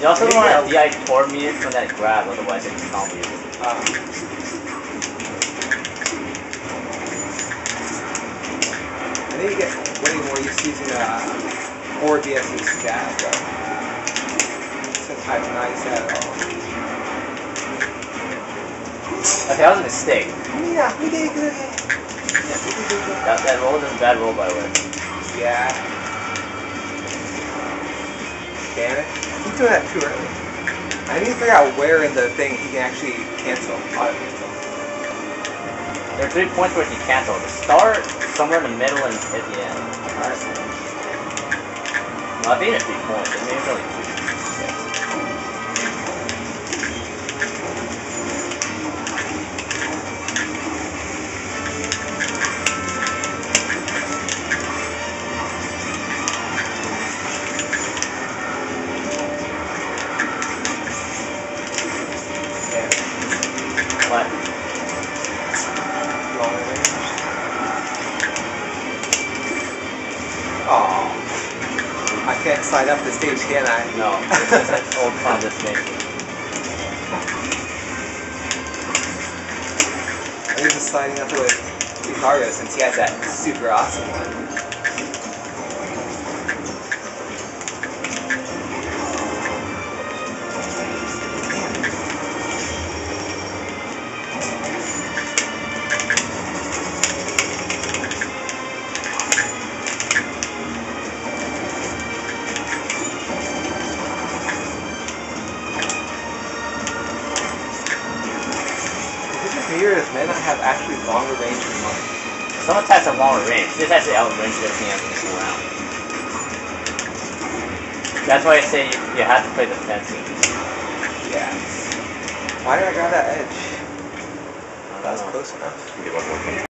You also Maybe want I'll- a DI4 meter from that grab, otherwise it's not muted. Um, I need to get way more used to using uh, more DS's stab, but since I've not used that at all. Okay, that was a mistake. Yeah, we did good. Yeah, we did good. That, that roll was a bad roll, by the way. Yeah. Damn it. Doing that too early. I need to figure out where in the thing he can actually cancel, auto cancel. There are three points where he can cancel. The start, somewhere in the middle, and at the end. Alright. No, I think it's three points. Range. Oh. I can't slide up the stage, can I? no, it's that's old destination. I'm just sliding up with Lucario since he has that super awesome one. Is it weird if men not have actually longer range than mine? Some attacks have longer range. This actually outrange everything else in this round. That's why I say you, you have to play defensive. Yeah. Why did I grab that edge? That was close enough. Give up one.